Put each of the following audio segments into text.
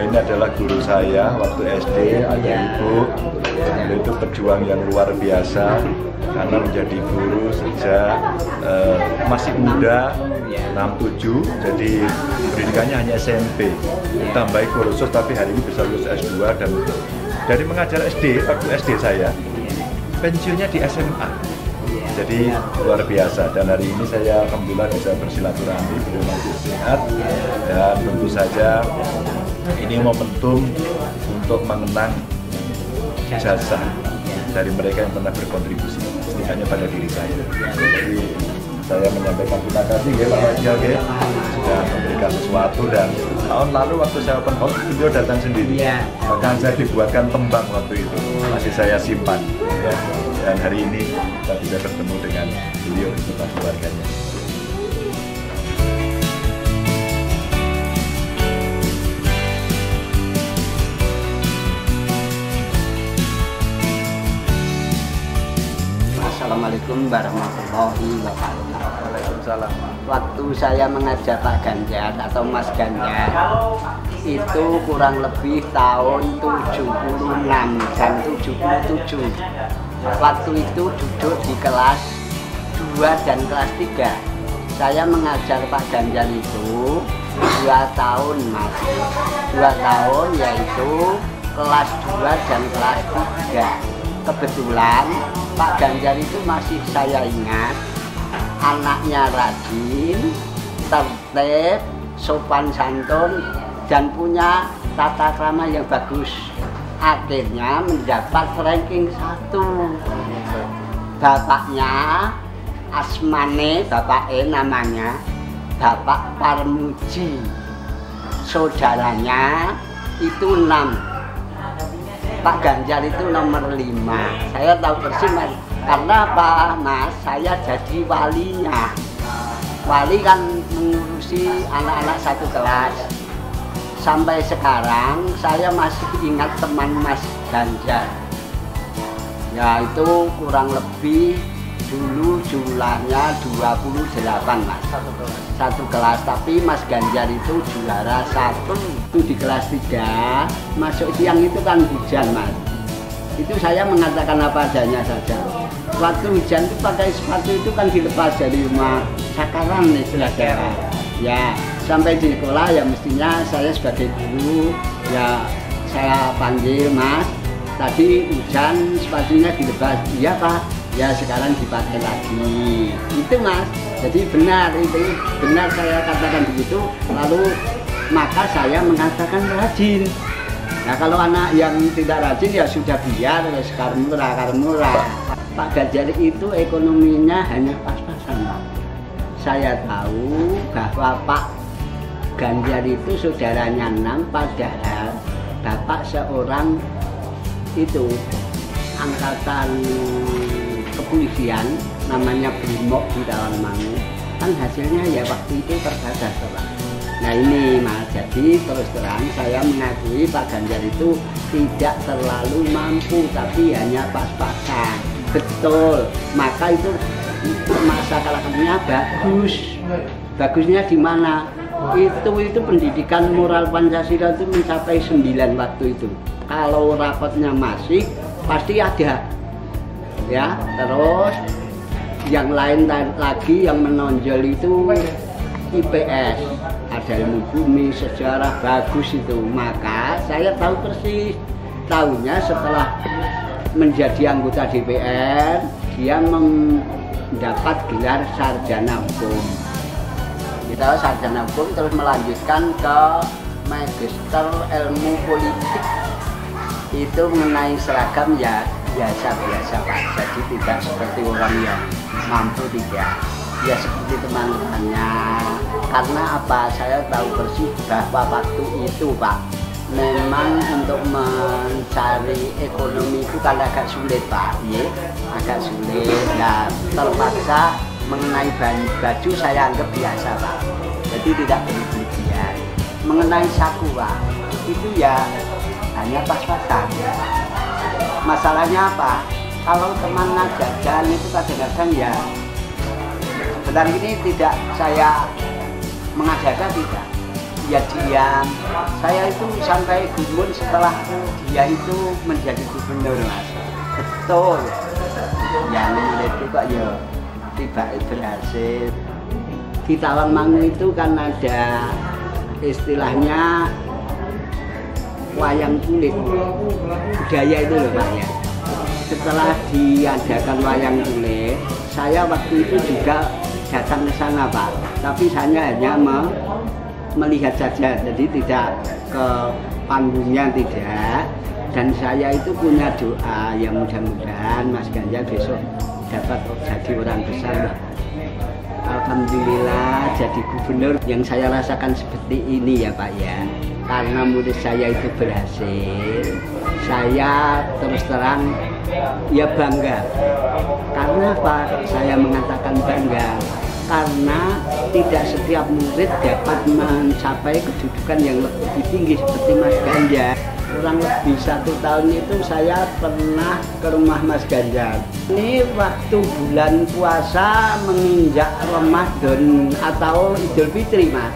Ini adalah guru saya waktu SD, ada ibu. Beliau itu pejuang yang luar biasa karena menjadi guru sejak eh, masih muda 67 jadi pendidikannya hanya SMP tambahi kursus tapi hari ini bisa lulus S2 dan dari mengajar SD waktu SD saya. Pensiunnya di SMA jadi luar biasa. Dan hari ini saya alhamdulillah bisa bersilaturahmi. Beliau masih sehat. Dan tentu saja ini momentum untuk mengenang jasa dari mereka yang pernah berkontribusi setidaknya pada diri saya jadi saya menyampaikan terima kasih ya Pak Wajil ya sudah memberikan sesuatu dan tahun lalu waktu saya open house beliau datang sendiri Iya. bahkan saya dibuatkan tembang waktu itu masih saya simpan ya. dan hari ini kita bisa bertemu dengan beliau beserta keluarganya Assalamualaikum warahmatullahi wabarakatuh. Waalaikumsalam Waktu saya mengajar Pak Ganjar atau Mas Ganjar itu kurang lebih tahun 76 dan 77. Waktu itu duduk di kelas 2 dan kelas 3. Saya mengajar Pak Ganjar itu dua tahun mas dua tahun yaitu kelas 2 dan kelas 3 kebetulan Pak Ganjar itu masih saya ingat anaknya rajin, tertib, sopan santun, dan punya tata krama yang bagus. Akhirnya mendapat ranking satu. Bapaknya Asmane, Bapak E namanya, Bapak Parmuji. Saudaranya itu enam. Pak Ganjar itu nomor lima. Saya tahu persis mas. Karena apa mas? Saya jadi walinya. Wali kan mengurusi anak-anak satu kelas. Sampai sekarang saya masih ingat teman Mas Ganjar. Ya itu kurang lebih dulu jumlahnya 28 mas. Satu kelas. Tapi Mas Ganjar itu juara satu. Itu di kelas 3 masuk siang itu kan hujan mas. Itu saya mengatakan apa adanya saja. Waktu hujan itu pakai sepatu itu kan dilepas dari rumah sakaran istilah daerah. Ya sampai di sekolah ya mestinya saya sebagai guru ya saya panggil mas. Tadi hujan sepatunya dilepas. Iya pak ya sekarang dipakai lagi. Itu mas. Jadi benar itu benar saya katakan begitu. Lalu maka saya mengatakan rajin. Nah kalau anak yang tidak rajin ya sudah biar ya sekarang murah karena murah Pak Ganjar itu ekonominya hanya pas-pasan Pak. Saya tahu bahwa Pak Ganjar itu saudaranya enam padahal Bapak seorang itu angkatan kepolisian namanya Brimob di Tawanmangu kan hasilnya ya waktu itu terbatas Pak. Nah ini mas, jadi terus terang saya mengakui Pak Ganjar itu tidak terlalu mampu tapi hanya pas-pasan. Betul, maka itu masa kalah bagus. Bagusnya di mana? Itu itu pendidikan moral Pancasila itu mencapai 9 waktu itu. Kalau rapatnya masih pasti ada ya terus yang lain lagi yang menonjol itu IPS ada ilmu bumi sejarah bagus itu. Maka saya tahu persis. Tahunya setelah menjadi anggota DPR dia mendapat gelar sarjana hukum. Kita sarjana hukum terus melanjutkan ke magister ilmu politik. Itu mengenai seragam ya biasa-biasa Pak. Jadi tidak seperti orang yang mampu tidak. Ya seperti teman-temannya. Karena apa? Saya tahu persis bahwa waktu itu Pak memang untuk mencari ekonomi itu kan agak sulit Pak. Ya agak sulit. Nah terpaksa mengenai baju saya anggap biasa Pak. Jadi tidak berlebihan. Mengenai saku Pak itu ya hanya pas-pasan masalahnya apa? Kalau teman jajan itu kadang-kadang ya sebentar ini tidak saya mengajarkan tidak. Dia diam. Saya itu sampai gumun setelah dia itu menjadi gubernur mas. Betul. Yang itu kok ya. Tiba berhasil. Di Tawangmangu itu kan ada istilahnya wayang kulit. Budaya itu loh Pak ya. Setelah diadakan wayang kulit saya waktu itu juga datang ke sana Pak. Tapi saya hanya me melihat saja jadi tidak ke panggungnya tidak. Dan saya itu punya doa yang mudah-mudahan Mas Ganjar besok dapat jadi orang besar Alhamdulillah jadi gubernur yang saya rasakan seperti ini ya Pak ya. Karena murid saya itu berhasil saya terus terang ya bangga. Karena apa? Saya mengatakan bangga. Karena tidak setiap murid dapat mencapai kedudukan yang lebih tinggi seperti Mas Ganjar kurang lebih satu tahun itu saya pernah ke rumah Mas Ganjar. Ini waktu bulan puasa menginjak Ramadan atau Idul Fitri Mas.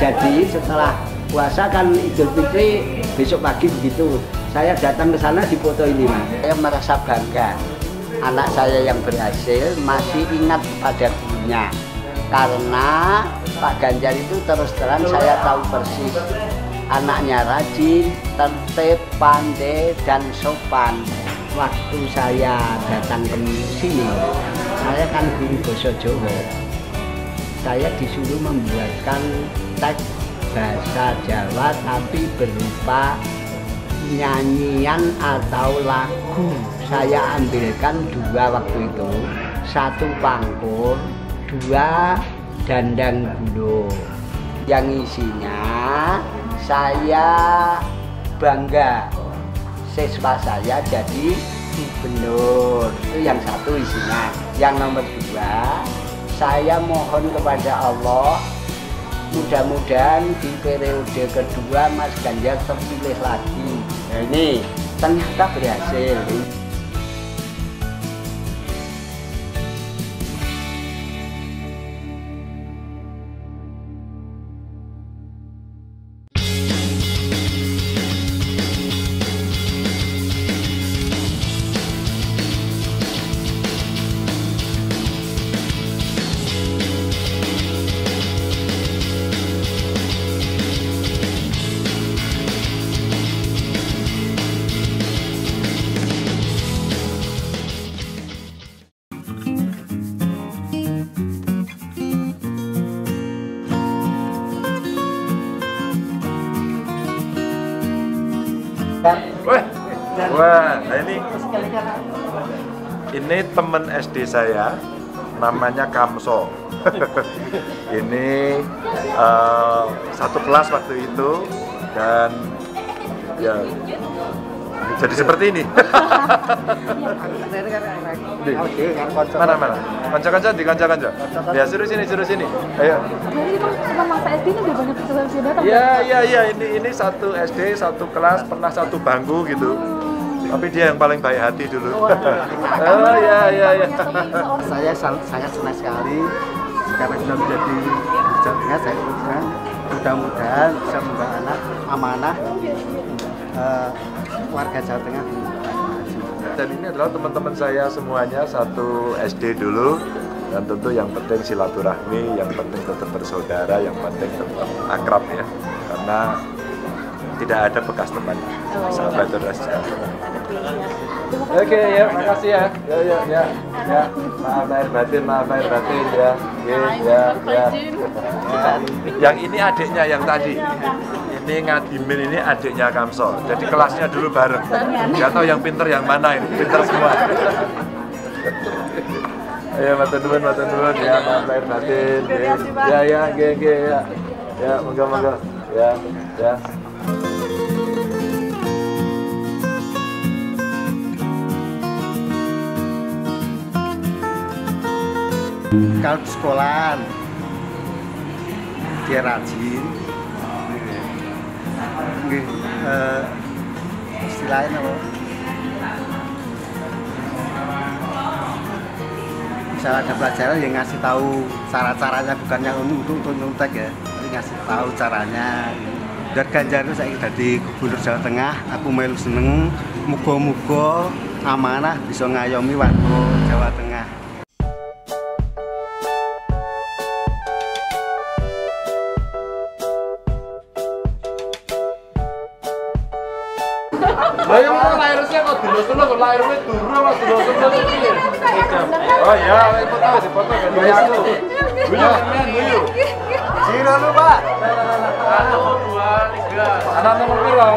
Jadi setelah puasa kan Idul Fitri besok pagi begitu. Saya datang ke sana di foto ini Mas. Saya merasa bangga. Anak saya yang berhasil masih ingat pada gurunya. Karena Pak Ganjar itu terus terang saya tahu persis anaknya rajin, tertib, pandai, dan sopan. Waktu saya datang ke sini, saya kan guru bahasa Jawa. Saya disuruh membuatkan teks bahasa Jawa tapi berupa nyanyian atau lagu. Saya ambilkan dua waktu itu, satu pangkur, dua dandang gulung. Yang isinya saya bangga siswa saya jadi gubernur. Itu yang satu isinya. Yang nomor dua saya mohon kepada Allah mudah-mudahan di periode kedua Mas Ganjar terpilih lagi. Nah, ini ternyata berhasil Wah, nah ini ini temen SD saya, namanya Kamso. ini uh, satu kelas waktu itu dan ya jadi seperti ini. Di. mana mana? Kanca-kanca di kanca-kanca. Ya suruh sini, suruh sini. Ayo. Jadi teman masa SD ini udah banyak sudah datang. Iya iya iya ini ini satu SD satu kelas pernah satu bangku gitu. Tapi dia yang paling baik hati dulu. oh iya iya iya. saya sangat sangat senang sekali sekarang sudah menjadi Tengah saya ucapkan mudah-mudahan bisa membawa anak amanah eh, warga Jawa Tengah Dan ini adalah teman-teman saya semuanya satu SD dulu dan tentu yang penting silaturahmi, yang penting tetap bersaudara, yang penting tetap akrab ya. Karena tidak ada bekas teman sahabat terus. Oke ya, makasih ya. Ya ya ya. Ya, maaf lahir batin, maaf lahir batin ya. Ya ya ya. Ya. Yang ini adiknya yang tadi. Ini Ngadimin ini adiknya Kamso. Jadi kelasnya dulu bareng. Gak tahu yang pinter yang mana ini. Pinter semua. Ayo mata nuwun, mata nuwun ya, maaf lahir batin. Ya ya, ya. Ya, moga moga. Ya, ya. Kalau di sekolahan. Dia rajin. Nggih, eh, istilahnya apa? Misalnya ada pelajaran yang ngasih tahu cara-caranya bukan yang untuk untuk nyontek ya. Tapi ngasih tahu caranya. Dan Ganjar itu saya dari Gubernur Jawa Tengah aku melu seneng muga-muga amanah bisa ngayomi warga Jawa Tengah lahirnya kok kok lahirnya turu kok dilus-lus piye? Oh iya, wis foto wis foto kan ya aku. Kan guyu. Ciro lu pak Satu, dua, tiga. Anak nomor piro?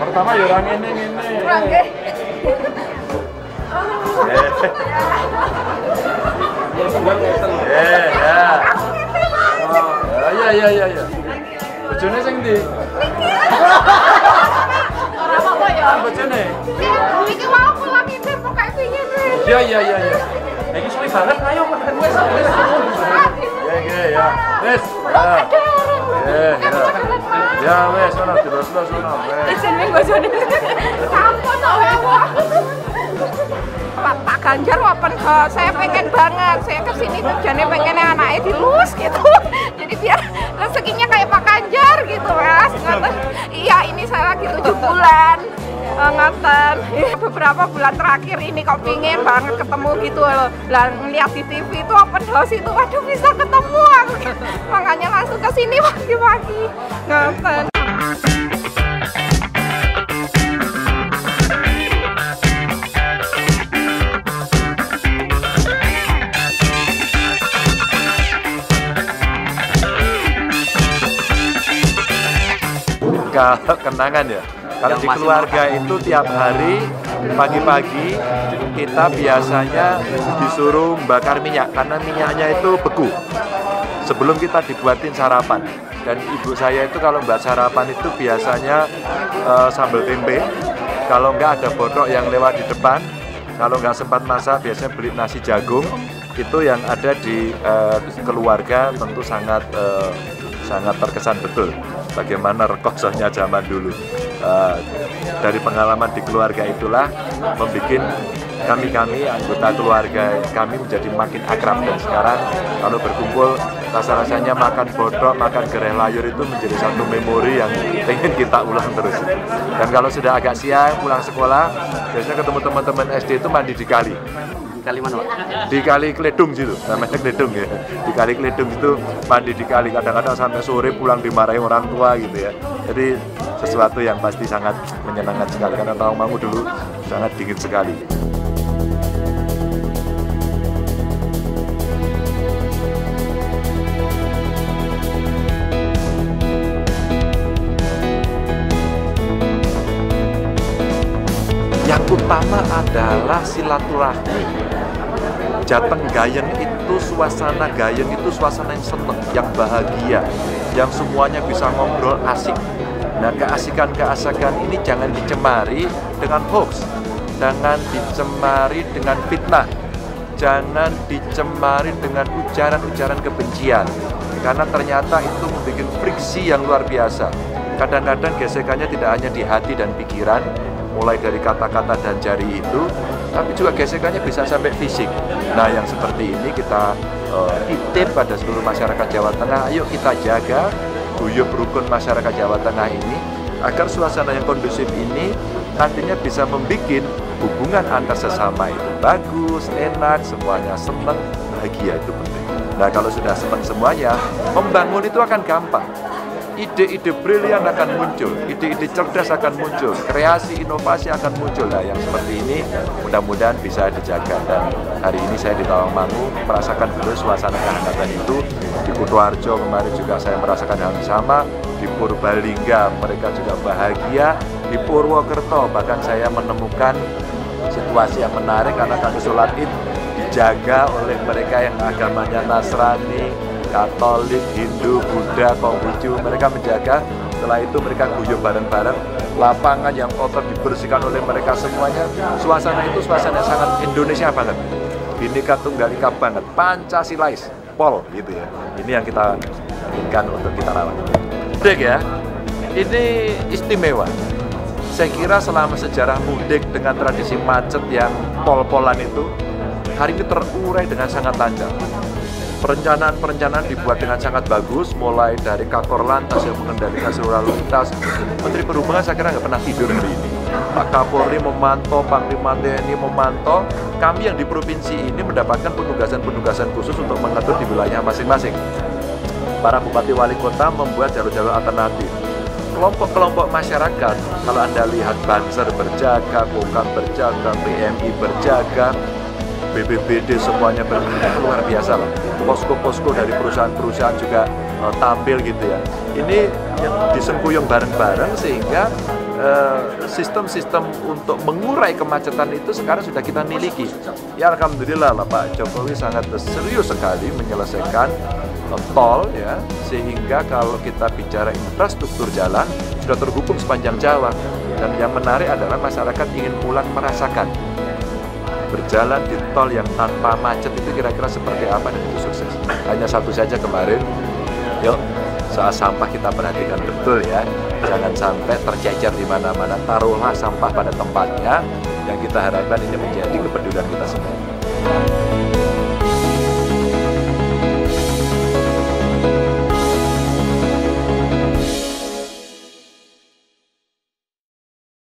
Pertama ya orang ini. Eh, ya. Oh, iya iya iya iya. Bojone sing ndi? Ya. Bojone. Iki mau pulang ngintip kok kayak pingin wis. Iya iya iya iya. Iki suwi banget ayo wis wis. Ya ya ya. Wis. Ya. Wis ono terus-terus ono. Wis. Isin ning bojone. Sampun kok hewo. Pak, Pak Ganjar open house, saya pengen banget, saya ke sini tujuannya pengennya anaknya dilus gitu, jadi biar rezekinya kayak Pak Ganjar gitu mas, iya ini saya lagi tujuh bulan, Eh, ngoten, beberapa bulan terakhir ini kok pingin banget ketemu gitu loh, lah ngeliat di TV itu open house itu, waduh bisa ketemu aku, makanya langsung ke sini pagi-pagi, ngoten. Kalau kenangan ya. Kalau di keluarga itu tiap hari pagi-pagi kita biasanya disuruh bakar minyak karena minyaknya itu beku. Sebelum kita dibuatin sarapan. Dan ibu saya itu kalau buat sarapan itu biasanya eh, sambal tempe. Kalau nggak ada botok yang lewat di depan. Kalau nggak sempat masak biasanya beli nasi jagung. Itu yang ada di eh, keluarga tentu sangat eh, sangat terkesan betul bagaimana rekosonya zaman dulu. Eh, dari pengalaman di keluarga itulah membuat kami-kami anggota keluarga kami menjadi makin akrab dan sekarang kalau berkumpul rasa-rasanya makan bodok, makan gerai layur itu menjadi satu memori yang ingin kita ulang terus. Dan kalau sudah agak siang pulang sekolah, biasanya ketemu teman-teman SD itu mandi di kali kali mana pak? di kali Kledung situ namanya Kledung ya. Di kali Kledung itu mandi di kali kadang-kadang sampai sore pulang dimarahi orang tua gitu ya. Jadi sesuatu yang pasti sangat menyenangkan sekali karena Tawangmangu dulu sangat dingin sekali. Yang utama adalah silaturahmi Jateng Gayeng itu suasana Gayeng itu suasana yang seneng, yang bahagia, yang semuanya bisa ngobrol asik. Nah keasikan-keasikan ini jangan dicemari dengan hoax, jangan dicemari dengan fitnah, jangan dicemari dengan ujaran-ujaran kebencian, karena ternyata itu membuat friksi yang luar biasa. Kadang-kadang gesekannya tidak hanya di hati dan pikiran, mulai dari kata-kata dan jari itu, tapi juga gesekannya bisa sampai fisik. Nah, yang seperti ini kita uh, titip pada seluruh masyarakat Jawa Tengah, ayo kita jaga guyup rukun masyarakat Jawa Tengah ini agar suasana yang kondusif ini nantinya bisa membuat hubungan antar sesama itu bagus, enak, semuanya senang, bahagia itu penting. Nah, kalau sudah senang semuanya, membangun itu akan gampang ide-ide brilian akan muncul, ide-ide cerdas akan muncul, kreasi inovasi akan muncul. Nah, yang seperti ini mudah-mudahan bisa dijaga. Dan hari ini saya di Tawangmangu merasakan betul suasana kehangatan itu. Di Kutoarjo kemarin juga saya merasakan hal yang sama. Di Purbalingga mereka juga bahagia. Di Purwokerto bahkan saya menemukan situasi yang menarik karena kami sholat id dijaga oleh mereka yang agamanya Nasrani, Katolik, Hindu, Buddha, Konghucu, mereka menjaga. Setelah itu mereka guyup bareng-bareng. Lapangan yang kotor dibersihkan oleh mereka semuanya. Suasana itu suasana yang sangat Indonesia banget. Bhinneka Tunggal Ika banget, Pancasilais, Pol gitu ya. Ini yang kita inginkan untuk kita rawat. Mudik ya, ini istimewa. Saya kira selama sejarah mudik dengan tradisi macet yang pol-polan itu, hari ini terurai dengan sangat lancar Perencanaan-perencanaan dibuat dengan sangat bagus, mulai dari kakor lantas yang mengendalikan seluruh lalu lintas. Menteri Perhubungan saya kira nggak pernah tidur hari ini. Pak Kapolri memantau, Panglima TNI memantau, kami yang di provinsi ini mendapatkan penugasan-penugasan khusus untuk mengatur di wilayah masing-masing. Para bupati wali kota membuat jalur-jalur alternatif. Kelompok-kelompok masyarakat, kalau Anda lihat Banser berjaga, Kokam berjaga, PMI berjaga, BBBD semuanya bergerak luar biasa lah. Posko-posko dari perusahaan-perusahaan juga uh, tampil gitu ya. Ini yang disengkuyung bareng-bareng sehingga eh, sistem-sistem uh, untuk mengurai kemacetan itu sekarang sudah kita miliki. Ya alhamdulillah lah Pak Jokowi sangat serius sekali menyelesaikan uh, tol ya sehingga kalau kita bicara infrastruktur jalan sudah terhubung sepanjang Jawa dan yang menarik adalah masyarakat ingin pulang merasakan berjalan di tol yang tanpa macet itu kira-kira seperti apa dan itu sukses. Hanya satu saja kemarin, yuk soal sampah kita perhatikan betul ya. Jangan sampai tercecer di mana-mana. Taruhlah sampah pada tempatnya yang kita harapkan ini menjadi kepedulian kita semua.